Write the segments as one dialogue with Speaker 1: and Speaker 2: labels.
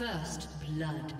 Speaker 1: First blood.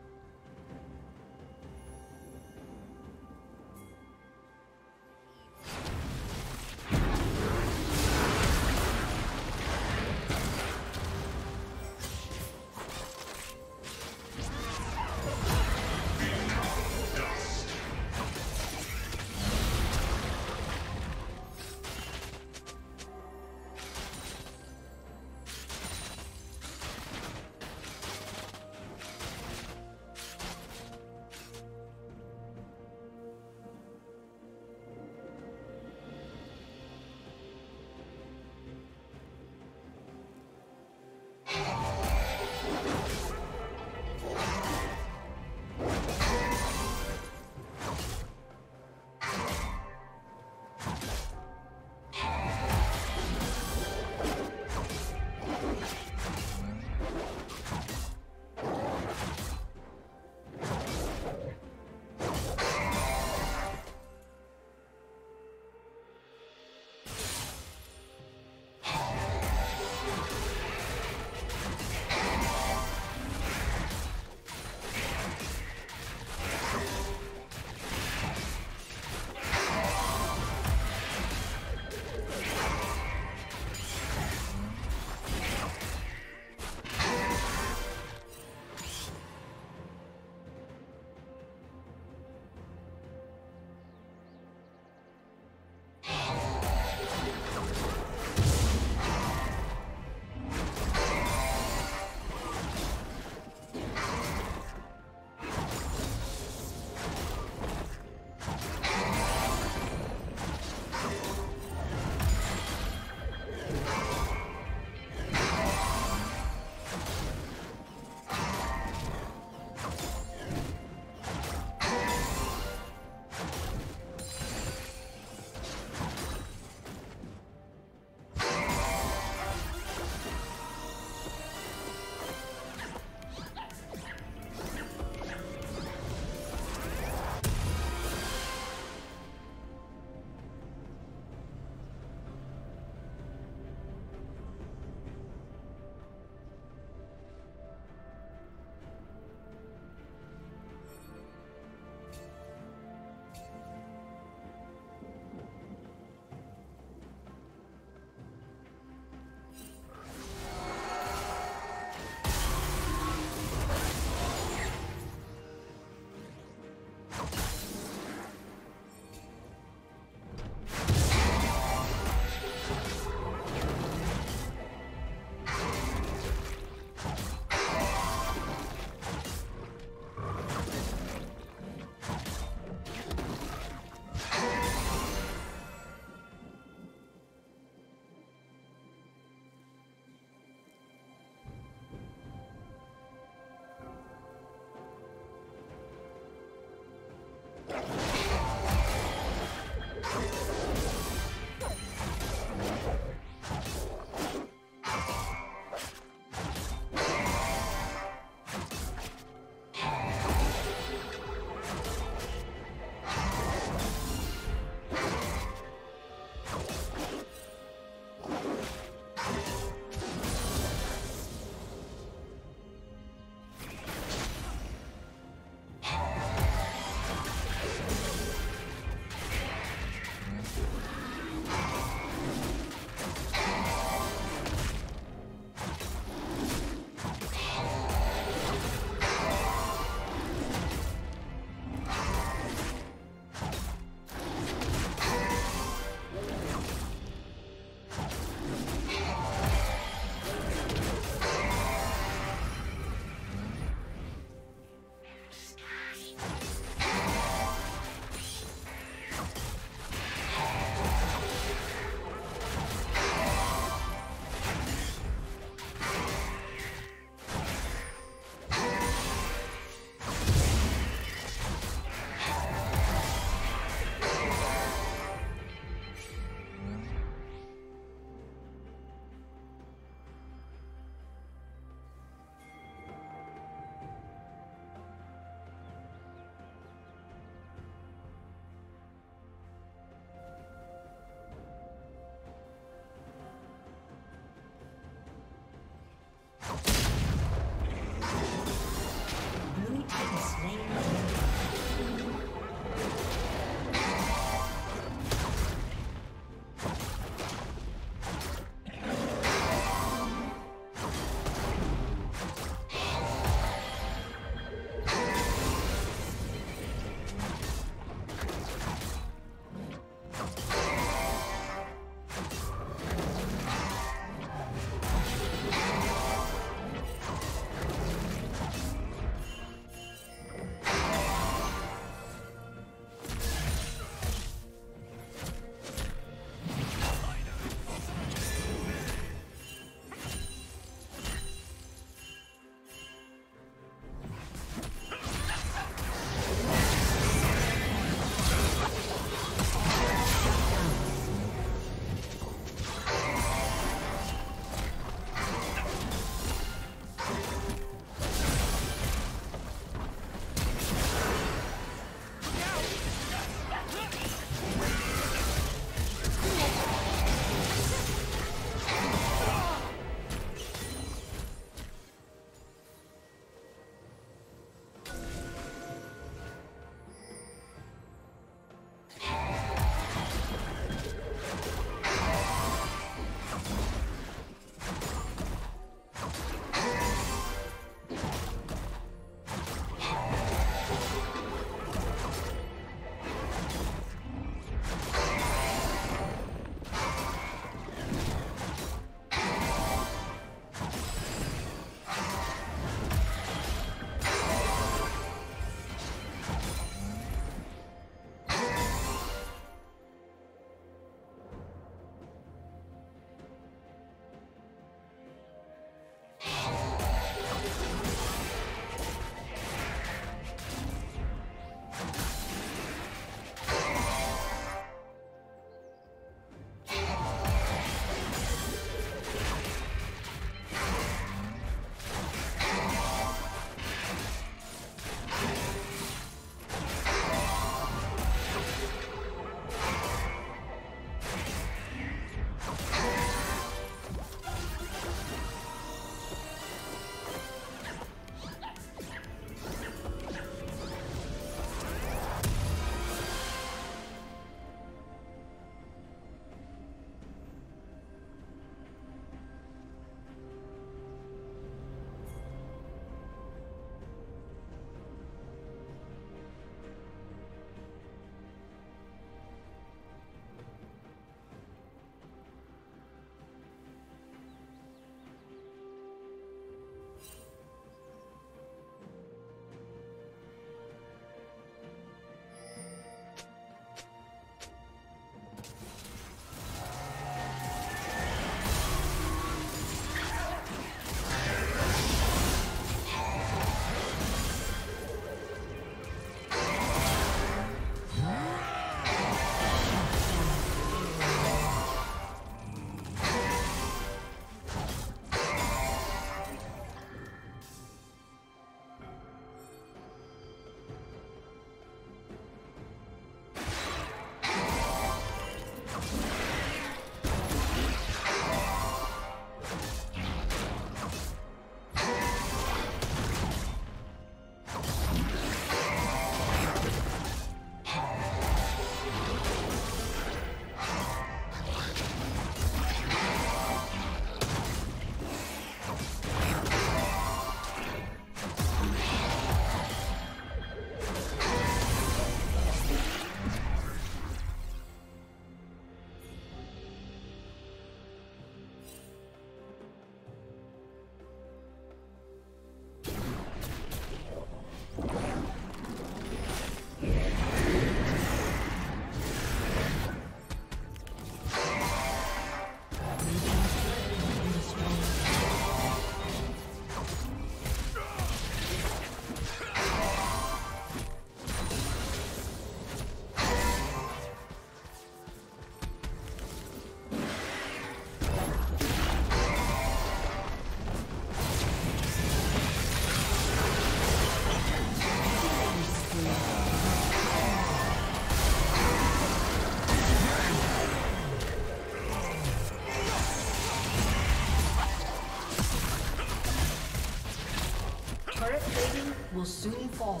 Speaker 1: Soon fall.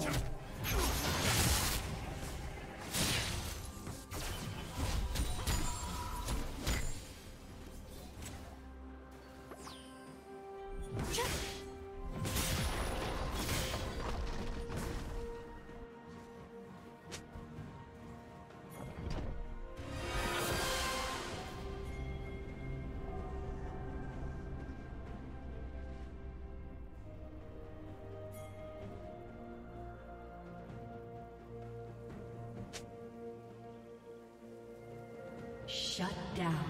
Speaker 1: Shut down.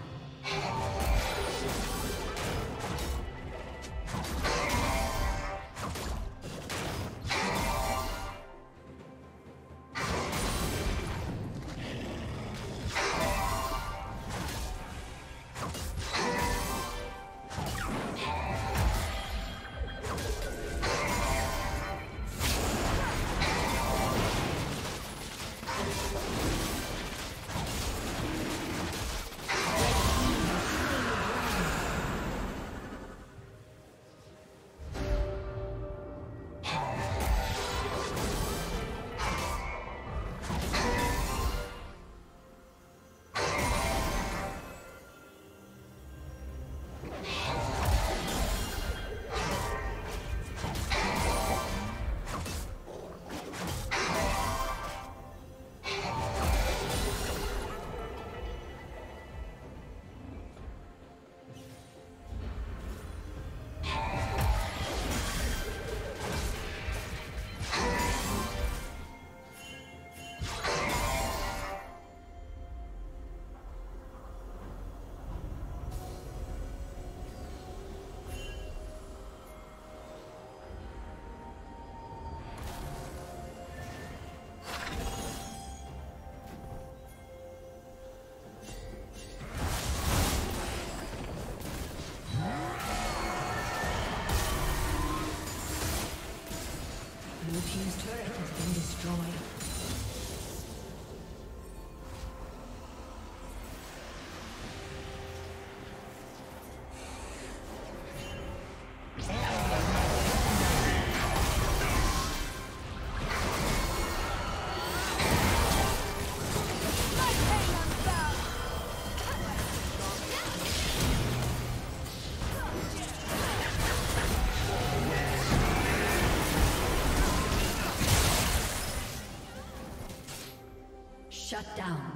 Speaker 1: Shut down.